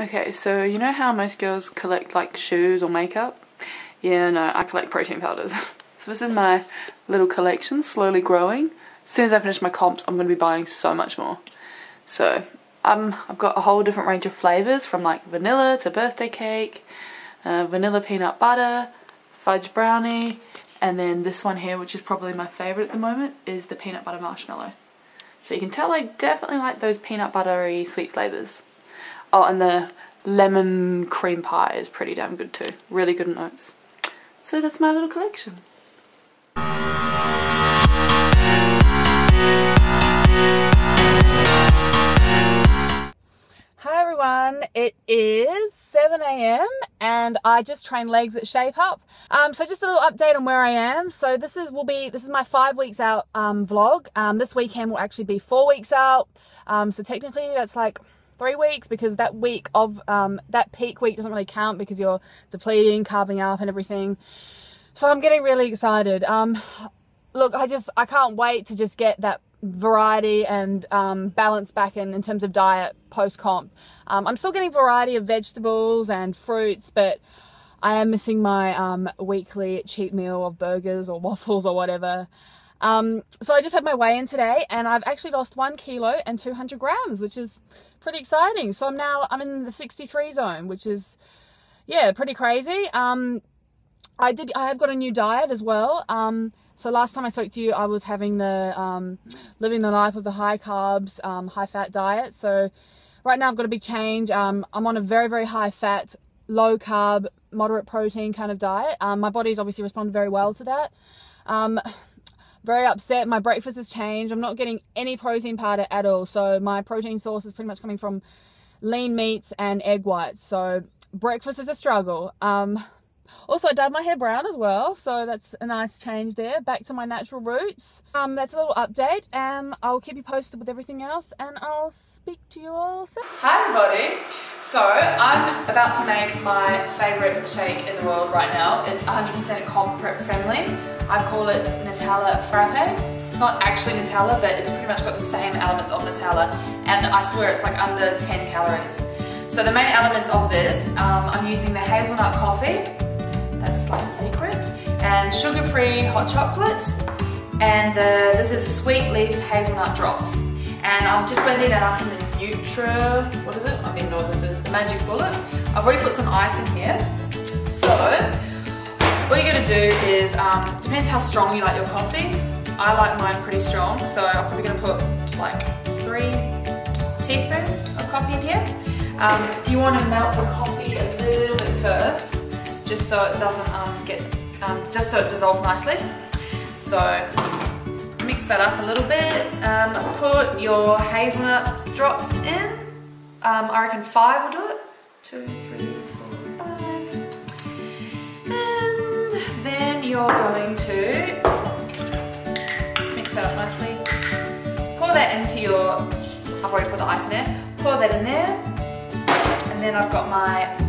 Okay, so you know how most girls collect like shoes or makeup? Yeah, no, I collect protein powders. so this is my little collection, slowly growing. As soon as I finish my comps, I'm going to be buying so much more. So, um, I've got a whole different range of flavours from like vanilla to birthday cake, uh, vanilla peanut butter, fudge brownie, and then this one here, which is probably my favourite at the moment, is the peanut butter marshmallow. So you can tell I definitely like those peanut buttery sweet flavours. Oh, and the lemon cream pie is pretty damn good too. Really good notes. So that's my little collection. Hi everyone, it is 7 a.m. and I just trained legs at Shape Up. Um, so just a little update on where I am. So this is will be this is my five weeks out um, vlog. Um, this weekend will actually be four weeks out. Um, so technically that's like three weeks because that week of um, that peak week doesn't really count because you're depleting, carving up and everything. So I'm getting really excited. Um, look, I just, I can't wait to just get that variety and um, balance back in, in terms of diet post comp. Um, I'm still getting variety of vegetables and fruits, but I am missing my um, weekly cheat meal of burgers or waffles or whatever. Um, so I just had my weigh in today and I've actually lost one kilo and 200 grams, which is pretty exciting. So I'm now, I'm in the 63 zone, which is, yeah, pretty crazy. Um, I did, I have got a new diet as well. Um, so last time I spoke to you, I was having the, um, living the life of the high carbs, um, high fat diet. So right now I've got a big change. Um, I'm on a very, very high fat, low carb, moderate protein kind of diet. Um, my body's obviously responded very well to that. Um, very upset. My breakfast has changed. I'm not getting any protein powder at all. So my protein source is pretty much coming from lean meats and egg whites. So breakfast is a struggle. Um, also, I dyed my hair brown as well, so that's a nice change there. Back to my natural roots. Um, that's a little update. Um, I'll keep you posted with everything else, and I'll speak to you all soon. Hi everybody. So I'm about to make my favourite shake in the world right now. It's 100% comp friendly. I call it Nutella Frappe. It's not actually Nutella, but it's pretty much got the same elements of Nutella, and I swear it's like under 10 calories. So the main elements of this, um, I'm using the hazelnut coffee, that's secret, and sugar-free hot chocolate, and uh, this is sweet leaf hazelnut drops. And I'm just blending that up in the Nutra, what is it? I don't even know what this is, the Magic Bullet. I've already put some ice in here. So, what you're gonna do is, um, depends how strong you like your coffee. I like mine pretty strong, so I'm probably gonna put like three teaspoons of coffee in here. Um, you wanna melt the coffee a little bit first, just so it doesn't um, get, um, just so it dissolves nicely. So mix that up a little bit. Um, put your hazelnut drops in. Um, I reckon five will do it. Two, three, four, five. And then you're going to mix that up nicely. Pour that into your, I've already put the ice in there. Pour that in there. And then I've got my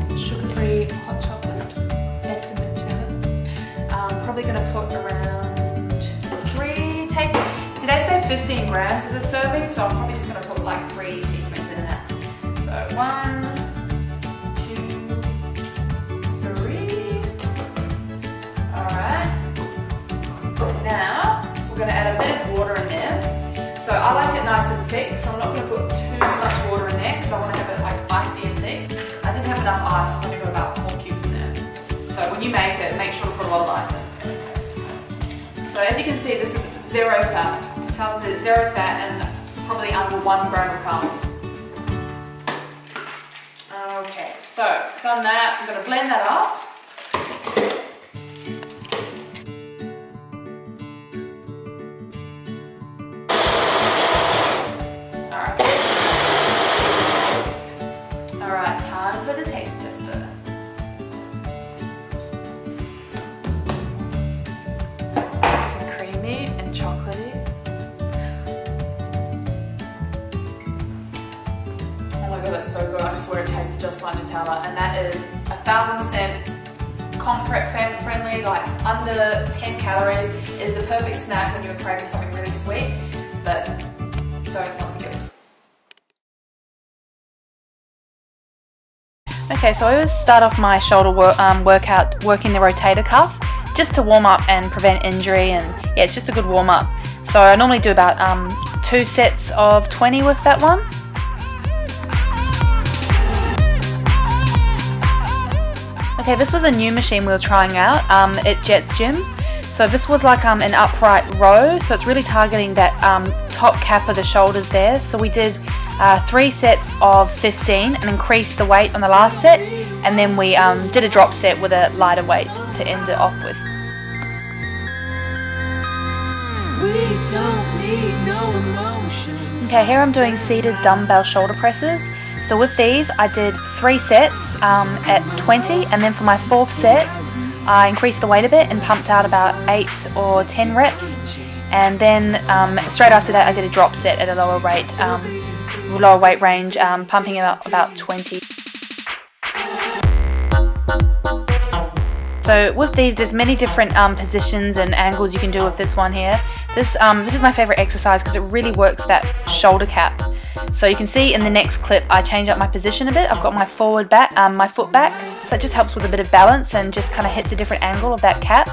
around three taste. See, they say 15 grams is a serving, so I'm probably just gonna put like three teaspoons in that. So one, two, three. All right. Now we're gonna add a bit of water in there. So I like it nice and thick, so I'm not gonna put too much water in there because I want to have it like icy and thick. I didn't have enough ice, so I've only got about four cubes in there. So when you make it, make sure to put a lot of ice in. So as you can see, this is zero fat. Zero fat and probably under one gram of carbs. Okay, so done that. I'm gonna blend that up. That's so good. I swear it tastes just like Nutella. And that is a thousand percent fam- friendly, like under 10 calories. It is the perfect snack when you're craving something really sweet, but don't do it. Okay, so I always start off my shoulder um, workout working the rotator cuff just to warm up and prevent injury and yeah, it's just a good warm up. So I normally do about um, two sets of 20 with that one. Okay, this was a new machine we were trying out um, at Jetts Gym. So this was like um, an upright row, so it's really targeting that um, top cap of the shoulders there. So we did uh, three sets of 15 and increased the weight on the last set and then we um, did a drop set with a lighter weight to end it off with. Okay, here I'm doing seated dumbbell shoulder presses. So with these I did three sets um, at 20 and then for my fourth set I increased the weight a bit and pumped out about 8 or 10 reps and then um, straight after that I did a drop set at a lower rate um, lower weight range, um, pumping about, about 20. So with these, there's many different um, positions and angles you can do with this one here. This, um, this is my favorite exercise because it really works that shoulder cap. So you can see in the next clip, I change up my position a bit. I've got my forward back, um, my foot back. So it just helps with a bit of balance and just kind of hits a different angle of that cap.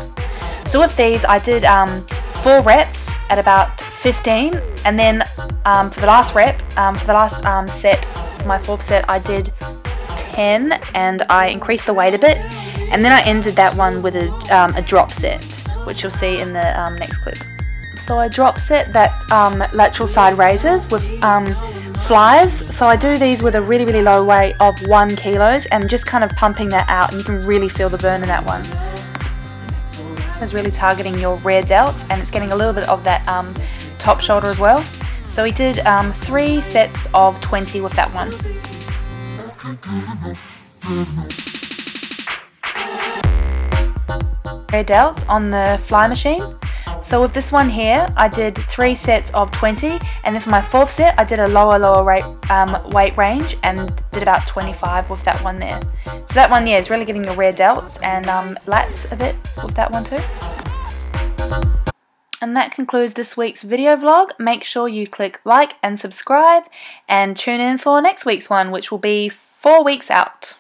So with these, I did um, four reps at about 15 and then um, for the last rep, um, for the last um, set, my fourth set, I did 10 and I increased the weight a bit and then I ended that one with a, um, a drop set which you'll see in the next clip. So I drop set that lateral side raises with flies so I do these with a really really low weight of 1 kilos and just kind of pumping that out and you can really feel the burn in that one is really targeting your rear delts and it's getting a little bit of that um, top shoulder as well. So we did um, three sets of 20 with that one. Rear delts on the fly machine. So with this one here, I did three sets of 20, and then for my fourth set, I did a lower, lower rate, um, weight range and did about 25 with that one there. So that one, yeah, is really getting your rear delts and um, lats a bit with that one too. And that concludes this week's video vlog. Make sure you click like and subscribe and tune in for next week's one, which will be four weeks out.